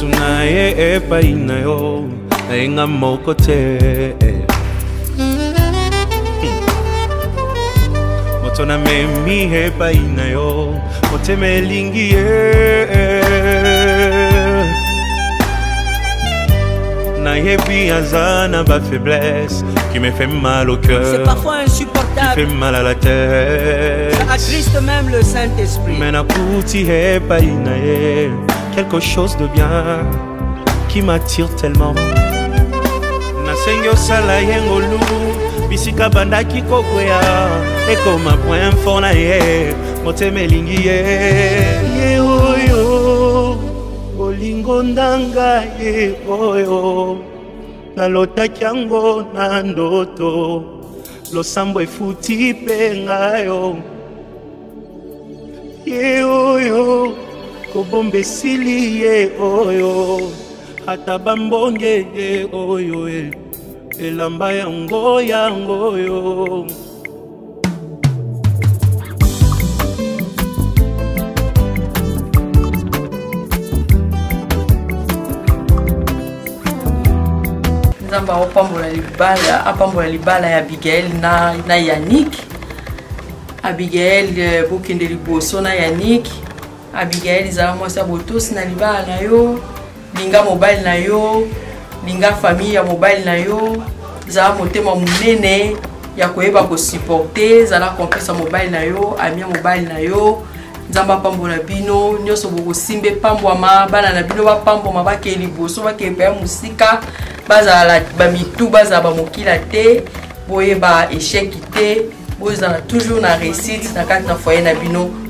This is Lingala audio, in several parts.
yesu naye e te qui me fait e. mal au cœur c'est parfois insupportable qui fait mal à la tête même le Saint-Esprit mais quelque chose de bien qui m'attire tellement nasengi osala ye ngolu bisika bandaki kokwea ekoma point fort na ye motema elingi ye ye oyo bolingo ndanga ye oyo nalotaki yango na ndoto losambo efuti mpe ngayo ye oyo kobomba esili ye oyo ata bambonge ye oyo e elamba yango yango oyo nzambe aopambola libala apambola libala ya abigael na, na yanik abigael eh, bokende liboso na yanik abigail ezala mwasi ya botosi na libala na yo linga mobali na yo linga famille ya mobali na yo ezala motema monene ya koyeba kosuporte ezala komprese ya mobali na yo ami ya mobali na yo nzambe apambola bino nyonso bokosimba epambwama bana na bino bapambwama bakee liboso bakee pa ya mosika bazala bamitu bazala bamokila te boyeba esheki te bozala toujours na réussite na kati na foyer na bino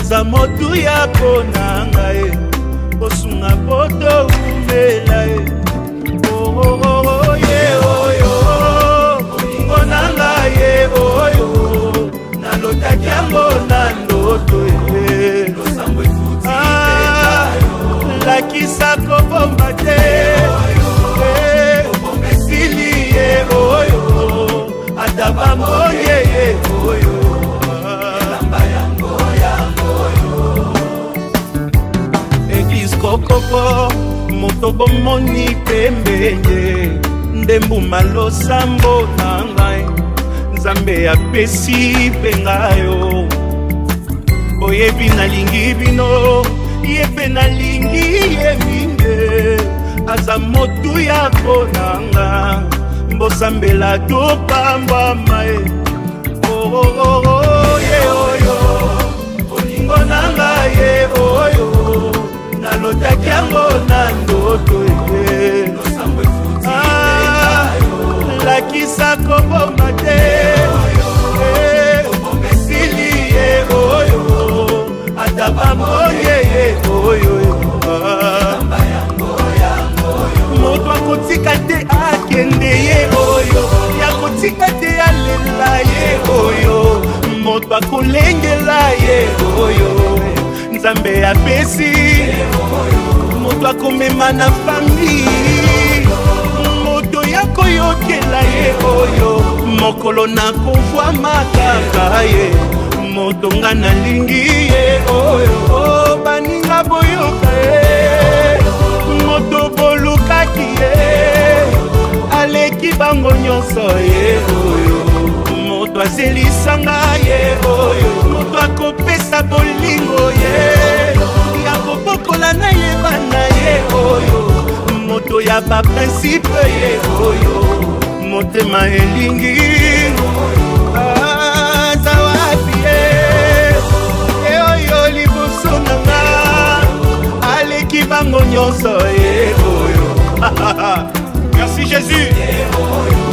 aza motuya mpo na ngai kosunga poto umela ye bomoni pembeye nde mbuma losambo na ngai nzambe apesi mpe ngayo boyebi nalingi bino ye mpe nalingi ye minge aza motu ya konanga mbosambela topambwama oh, oh, oh, ye oyo olingo na ngai ye oyo nalotaki yango na ndoto ete ah, lakisa koboma te eh, esili ye oyo ata bamoye ye oyo ah, moto akotika te akende ye oyo ya kotika te alela ye oyo moto akolengela ye oyo nzambe apesi moto akomema na fami moto ya koyokela ye oyo mokolo nakovwama kaka ye moto nga nalingi ye oyo baninga boyoka ye moto bolukaki ye aleki bango nyonso ye oyo moto aselisanga na baprincipe motema elingi aza ah, wapi ye oyo liboso nanga aleki bango nyonso ye oyo merci jésus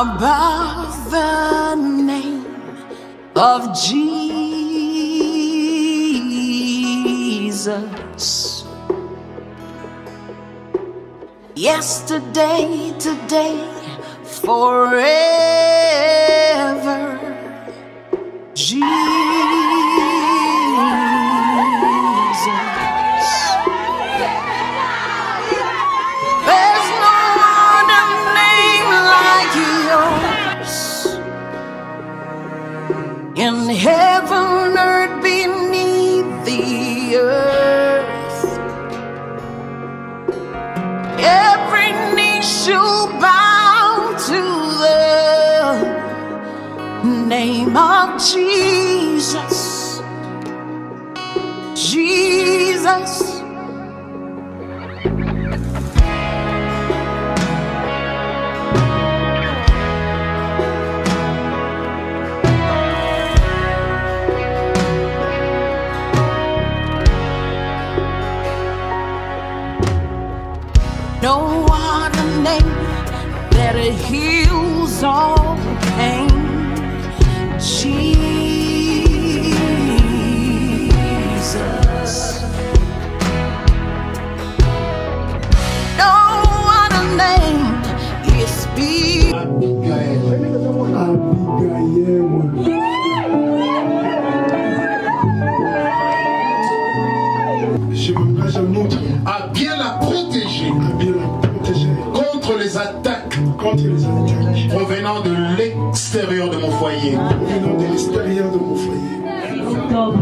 above the name of Jesus. Yesterday, today, forever, Jesus. heaven, earth beneath the earth. Every knee shall bow to the name of Jesus. Jesus. what a name that heals all pain. Jesus. provenant de l'extérieur de mon foyer. De l'extérieur de mon foyer.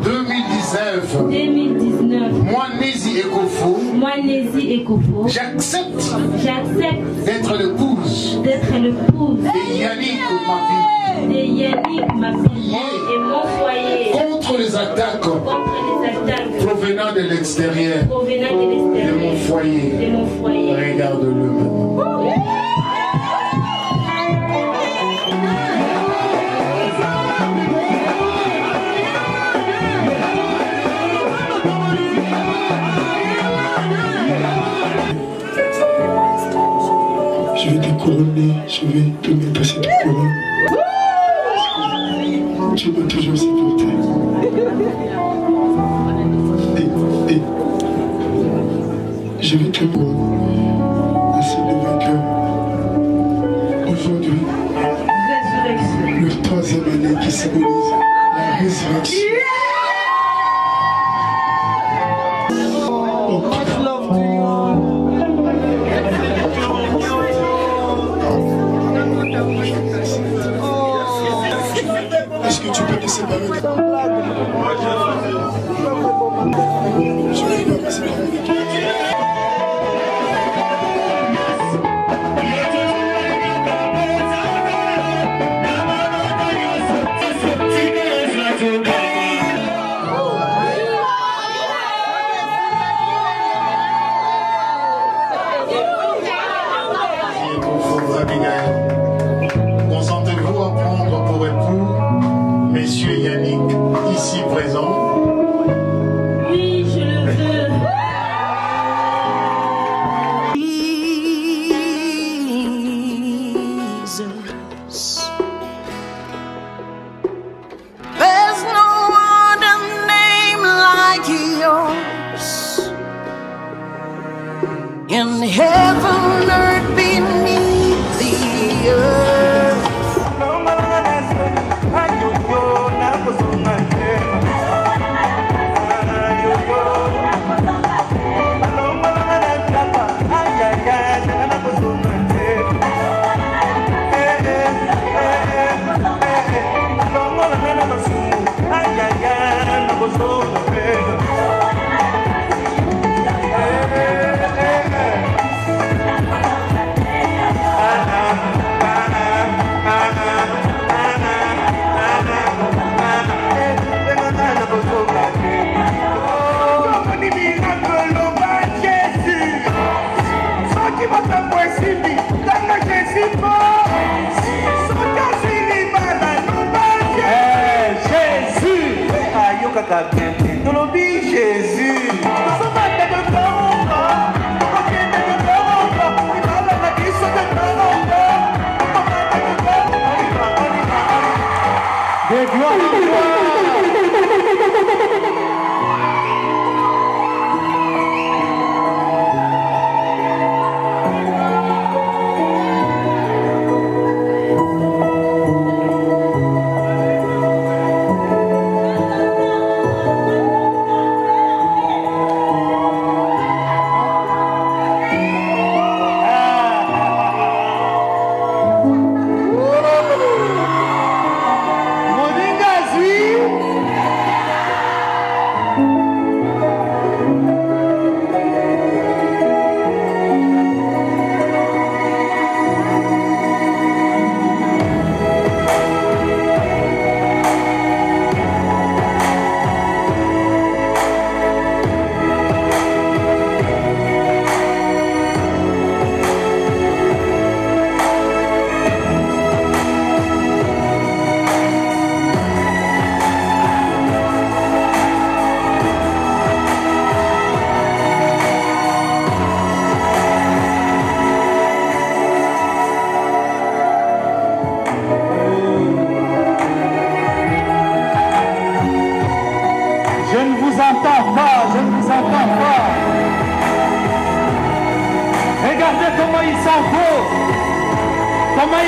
2019. 2019. Moi, Nézi Ekofo. Moi, Nézi Ekofo. J'accepte. J'accepte. D'être l'épouse. D'être l'épouse. De Yannick ma vie. De Yannick ma vie. Et mon foyer. Contre les attaques. Contre les attaques. Provenant de l'extérieur. Provenant de l'extérieur. De mon foyer. De mon foyer. Regarde-le maintenant. I je vais tout me passer pour Tu m'as toujours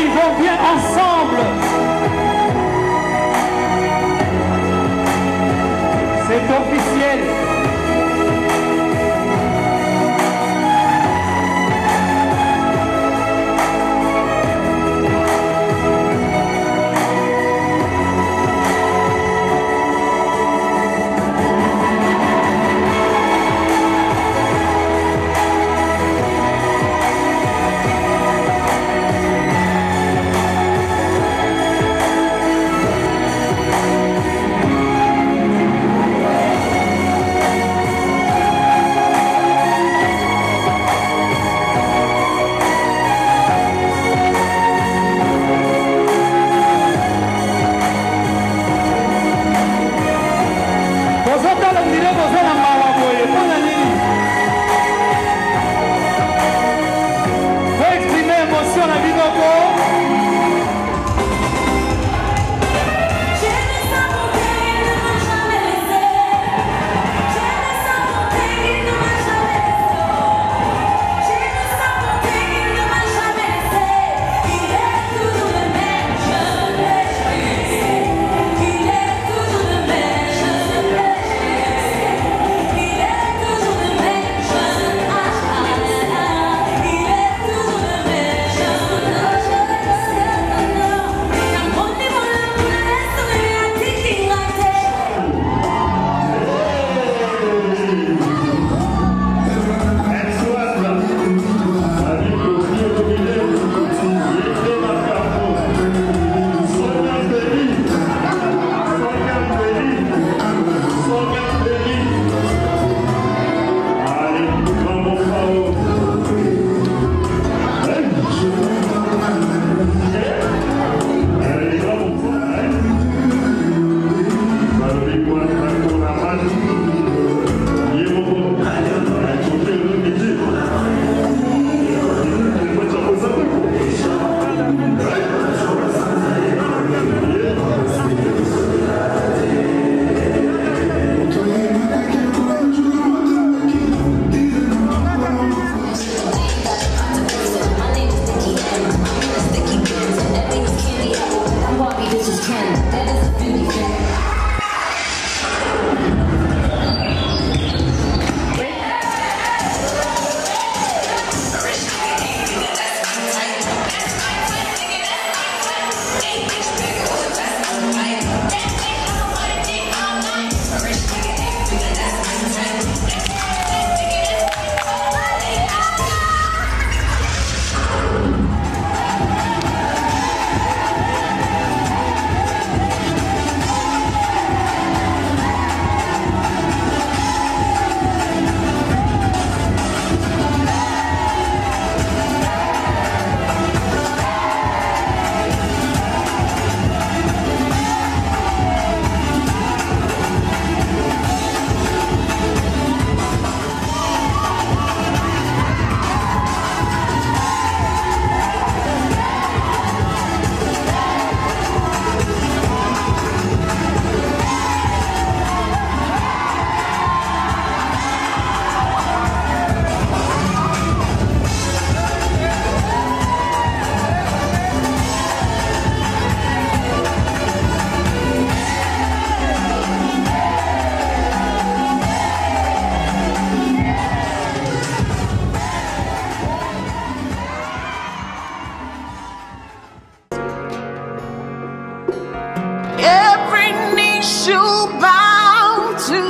ils vont bien ensemble. C'est officiel. you bow to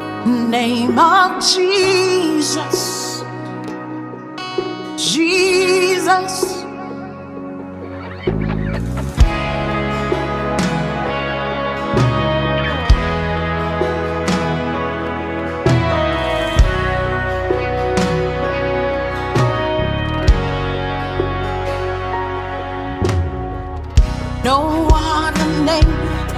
the name of Jesus. Jesus. name